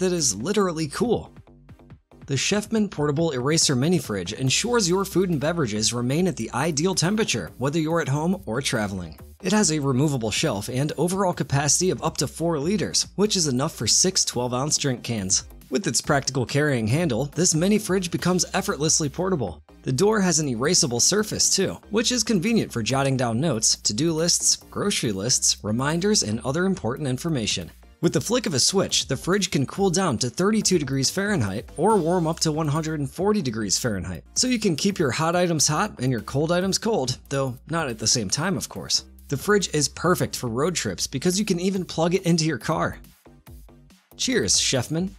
that is literally cool. The Chefman Portable Eraser Mini Fridge ensures your food and beverages remain at the ideal temperature, whether you're at home or traveling. It has a removable shelf and overall capacity of up to 4 liters, which is enough for 6 12 ounce drink cans. With its practical carrying handle, this mini fridge becomes effortlessly portable. The door has an erasable surface too, which is convenient for jotting down notes, to-do lists, grocery lists, reminders, and other important information. With the flick of a switch, the fridge can cool down to 32 degrees Fahrenheit or warm up to 140 degrees Fahrenheit, so you can keep your hot items hot and your cold items cold, though not at the same time, of course. The fridge is perfect for road trips because you can even plug it into your car. Cheers, Chefman!